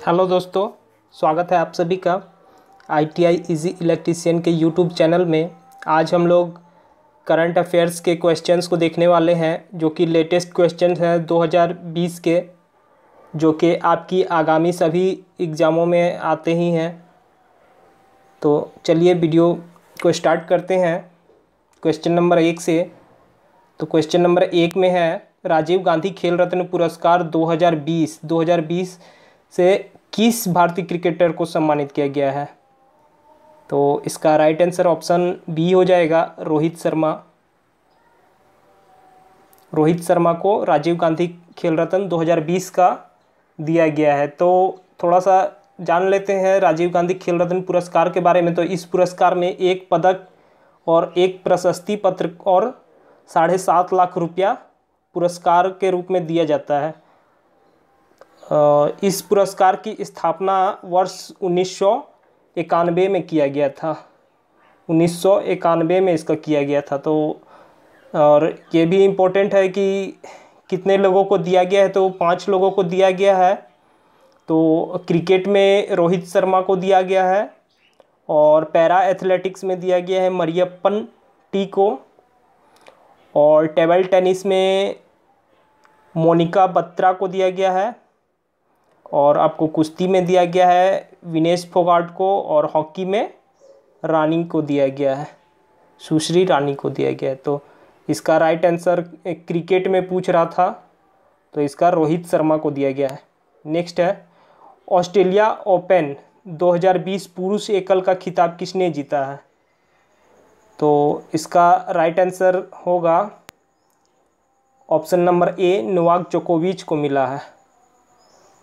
Hello दोस्तों, स्वागत है आप सभी का I T I easy electrician के यूट्यूब चैनल में। आज हम लोग करंट अफेयर्स के क्वेश्चंस को देखने वाले हैं, जो कि लेटेस्ट क्वेश्चन है 2020 के, जो कि आपकी आगामी सभी एग्ज़ामों में आते ही हैं। तो चलिए वीडियो को स्टार्ट करते हैं। क्वेश्चन नंबर एक से तो क्वेश्चन नंबर एक में है, राजीव गांधी खेल रत्न पुरस्कार 2020 2020 से किस भारतीय क्रिकेटर को सम्मानित किया गया है? तो इसका राइट आंसर ऑप्शन बी हो जाएगा रोहित शर्मा। रोहित शर्मा को राजीव गांधी खेल रत्न 2020 का दिया गया है। तो थोड़ा सा जान लेते हैं राजीव गांधी खेल रत्न पुरस्कार के बारे में। तो इस पुरस्कार में एक पदक और एक प्रशस्ति पत्र और साढ़े सात लाख रुपया पुरस्कार के रूप में दिया जाता है। इस पुरस्कार की स्थापना वर्ष उन्नीस इक्यानवे में किया गया था। उन्नीस इक्यानवे में इसका किया गया था। तो और ये भी इम्पोर्टेंट है कि कितने लोगों को दिया गया है तो पाँच लोगों को दिया गया है। तो क्रिकेट में रोहित शर्मा को दिया गया है और पैरा एथलेटिक्स में दिया गया है मरियप्पन टी को। और टेबल टेनिस में मोनिका बत्रा को दिया गया है। और आपको कुश्ती में दिया गया है विनेश फोगाट को और हॉकी में रानी को दिया गया है, सुश्री रानी को दिया गया है। तो इसका राइट आंसर क्रिकेट में पूछ रहा था तो इसका रोहित शर्मा को दिया गया है। नेक्स्ट है, ऑस्ट्रेलिया ओपन 2020 पुरुष एकल का खिताब किसने जीता है? तो इसका राइट आंसर होगा ऑप्शन नंबर ए नोवाक जोकोविच को मिला है।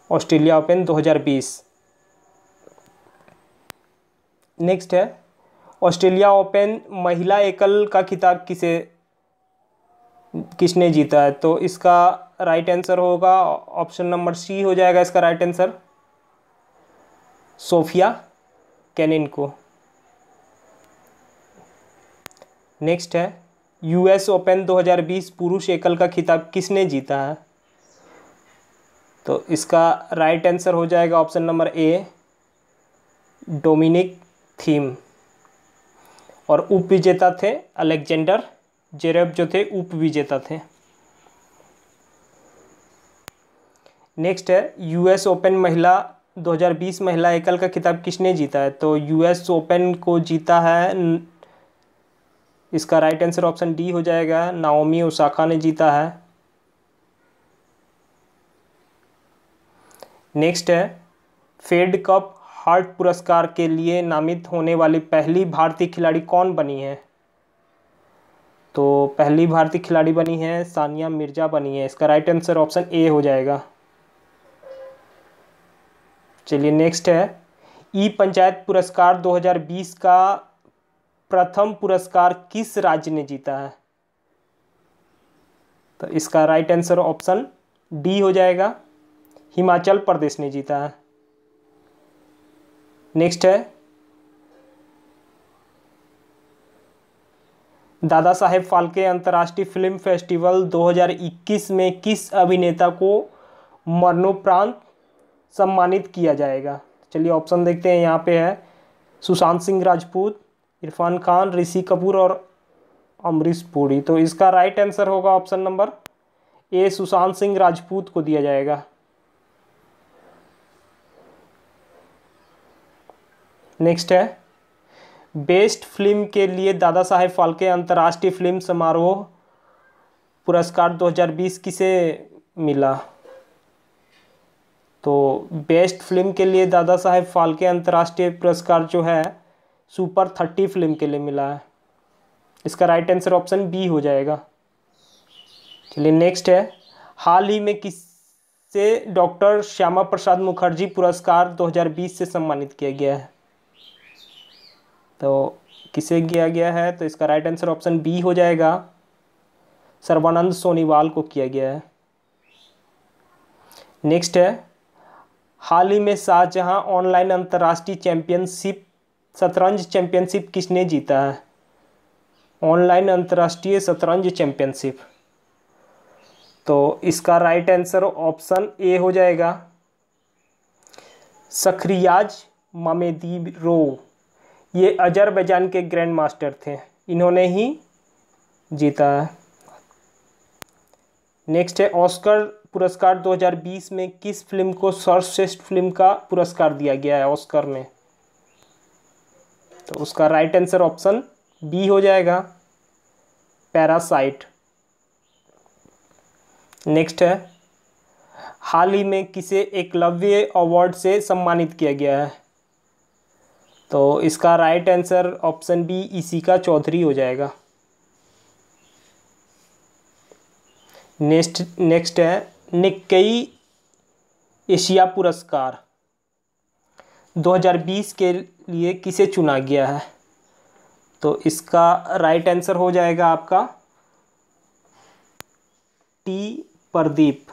ऑस्ट्रेलिया ओपन 2020 नेक्स्ट है, ऑस्ट्रेलिया ओपन महिला एकल का खिताब किसे, किसने जीता है? तो इसका राइट आंसर होगा ऑप्शन नंबर सी हो जाएगा इसका राइट आंसर सोफिया कैनिन को नेक्स्ट है यूएस ओपन 2020 पुरुष एकल का खिताब किसने जीता है? तो इसका राइट right आंसर हो जाएगा option number A Dominic Thiem और उप विजेता थे अलेक्जेंडर जेरेब जो थे उप विजेता थे। नेक्स्ट है यूएस ओपन महिला 2020 महिला एकल का खिताब किसने जीता है? तो यूएस ओपन को जीता है इसका राइट आंसर ऑप्शन डी हो जाएगा नाओमी ओसाका ने जीता है। नेक्स्ट है फेड कप हार्ट पुरस्कार के लिए नामित होने वाली पहली भारतीय खिलाड़ी कौन बनी है? तो पहली भारतीय खिलाड़ी बनी है, सानिया मिर्ज़ा बनी है। इसका राइट आंसर ऑप्शन ए हो जाएगा। चलिए नेक्स्ट है ई पंचायत पुरस्कार 2020 का प्रथम पुरस्कार किस राज्य ने जीता है? तो इसका राइट आंसर ऑप्शन डी हो जाएगा। हिमाचल प्रदेश ने जीता। है नेक्स्ट है। दादा साहेब फाल्के अंतर्राष्ट्रीय फ़िल्म फेस्टिवल 2021 में किस अभिनेता को मरणोपरांत सम्मानित किया जाएगा? चलिए ऑप्शन देखते हैं, यहाँ पे है। सुशांत सिंह राजपूत, इरफान खान, ऋषि कपूर और अमरीश पुरी। तो इसका राइट आंसर होगा option number A Sushant Singh Rajput को दिया जाएगा। नेक्स्ट है। बेस्ट फ़िल्म के लिए दादा साहेब फाल्के अंतर्राष्ट्रीय फ़िल्म समारोह पुरस्कार 2020 किसे मिला? तो बेस्ट फ़िल्म के लिए दादा साहेब फाल्के अंतर्राष्ट्रीय पुरस्कार जो है, सुपर थर्टी फ़िल्म के लिए मिला है। इसका राइट आंसर ऑप्शन बी हो जाएगा। चलिए नेक्स्ट है। हाल ही में किससे डॉक्टर श्यामा प्रसाद मुखर्जी पुरस्कार 2020 से सम्मानित किया गया है? तो किसे किया गया है? तो इसका राइट आंसर ऑप्शन बी हो जाएगा। सर्वानंद सोनीवाल को किया गया है। नेक्स्ट है। हाल ही में शाहजहां ऑनलाइन अंतर्राष्ट्रीय चैंपियनशिप शतरंज चैंपियनशिप किसने जीता है? ऑनलाइन अंतर्राष्ट्रीय शतरंज चैंपियनशिप तो इसका राइट आंसर ऑप्शन ए हो जाएगा। सखरियाज मामेदीरोव ये अजरबैजान के ग्रैंड मास्टर थे। इन्होंने ही जीता। है नेक्स्ट है ऑस्कर पुरस्कार 2020 में किस फ़िल्म को सर्वश्रेष्ठ फ़िल्म का पुरस्कार दिया गया है ऑस्कर में? तो उसका राइट आंसर ऑप्शन बी हो जाएगा। पैरासाइट नेक्स्ट है, हाल ही में किसे एकलव्य अवार्ड से सम्मानित किया गया है? तो इसका राइट आंसर ऑप्शन बी इसी का चौधरी हो जाएगा। नेक्स्ट नेक्स्ट है निक्कई एशिया पुरस्कार। 2020 के लिए किसे चुना गया है? तो इसका राइट आंसर हो जाएगा आपका टी प्रदीप।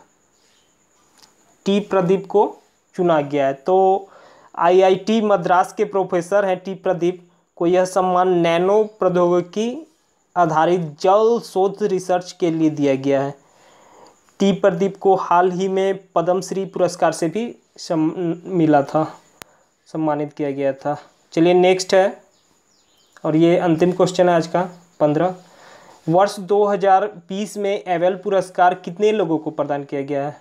टी प्रदीप को चुना गया है। तो आईआईटी मद्रास के प्रोफेसर हैं टी प्रदीप को यह सम्मान नैनो प्रौद्योगिकी आधारित जल शोध रिसर्च के लिए दिया गया है। टी प्रदीप को हाल ही में पद्मश्री पुरस्कार से भी सम, मिला था, सम्मानित किया गया था। चलिए नेक्स्ट है, और ये अंतिम क्वेश्चन है आज का, पंद्रह। वर्ष 2020 में एवेल पुरस्कार कितने लोगों को प्रदान किया गया है?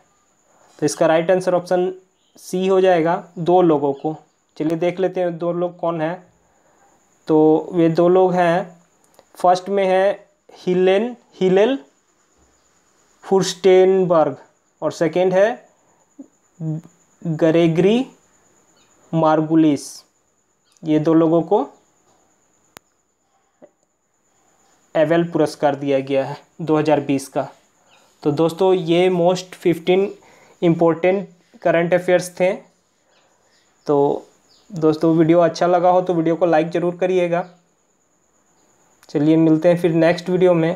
तो इसका राइट आंसर ऑप्शन सी हो जाएगा दो लोगों को। चलिए देख लेते हैं दो लोग कौन हैं। तो वे दो लोग हैं। फ़र्स्ट में है हिलेन, हिलेल फुरस्टेनबर्ग। और सेकेंड है गरेगरी मार्गुलिस। ये दो लोगों को एवेल पुरस्कार दिया गया है 2020 का। तो दोस्तों, ये most fifteen important current affairs थे। तो दोस्तों, वीडियो अच्छा लगा हो तो वीडियो को लाइक ज़रूर करिएगा। चलिए मिलते हैं फिर नेक्स्ट वीडियो में।